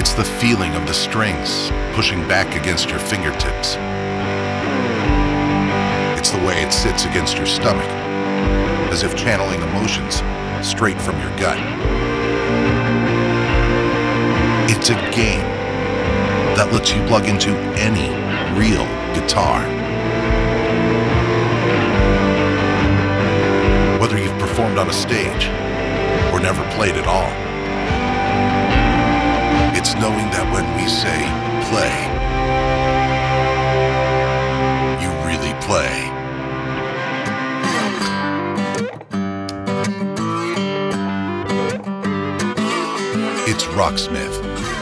It's the feeling of the strings pushing back against your fingertips. It's the way it sits against your stomach as if channeling emotions straight from your gut. It's a game that lets you plug into any real guitar. Whether you've performed on a stage or never played at all, it's knowing that when we say play, you really play. Rocksmith.